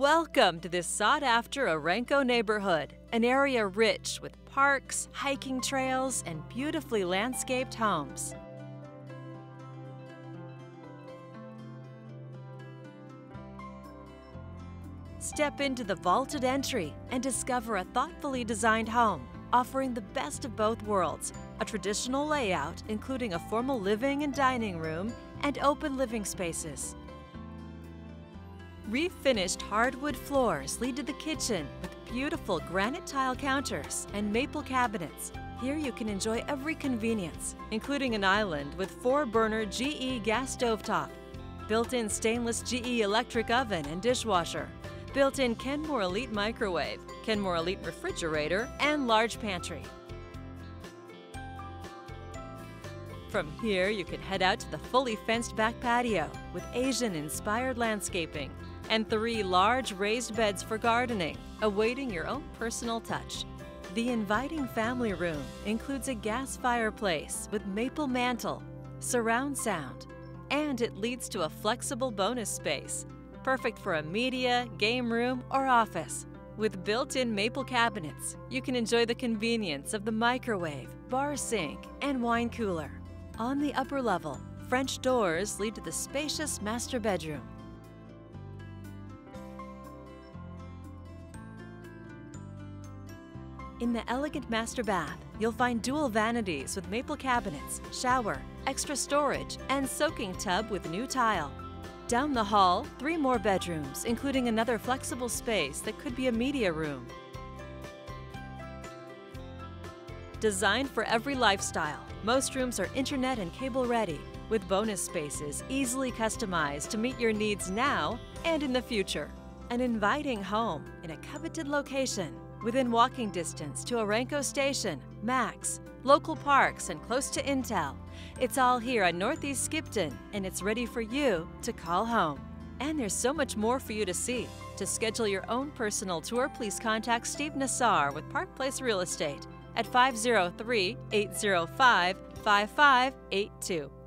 Welcome to this sought after Orenco neighborhood, an area rich with parks, hiking trails, and beautifully landscaped homes. Step into the vaulted entry and discover a thoughtfully designed home, offering the best of both worlds a traditional layout, including a formal living and dining room, and open living spaces. Refinished hardwood floors lead to the kitchen with beautiful granite tile counters and maple cabinets. Here you can enjoy every convenience, including an island with four burner GE gas stovetop, built in stainless GE electric oven and dishwasher, built in Kenmore Elite microwave, Kenmore Elite refrigerator, and large pantry. From here, you can head out to the fully fenced back patio with Asian inspired landscaping and three large raised beds for gardening, awaiting your own personal touch. The inviting family room includes a gas fireplace with maple mantle, surround sound, and it leads to a flexible bonus space, perfect for a media, game room, or office. With built in maple cabinets, you can enjoy the convenience of the microwave, bar sink, and wine cooler. On the upper level, French doors lead to the spacious master bedroom. In the elegant master bath, you'll find dual vanities with maple cabinets, shower, extra storage, and soaking tub with new tile. Down the hall, three more bedrooms, including another flexible space that could be a media room. Designed for every lifestyle, most rooms are internet and cable ready, with bonus spaces easily customized to meet your needs now and in the future. An inviting home in a coveted location within walking distance to Orenco Station, Max, local parks, and close to Intel. It's all here on Northeast Skipton, and it's ready for you to call home. And there's so much more for you to see. To schedule your own personal tour, please contact Steve Nassar with Park Place Real Estate at 503 805 5582.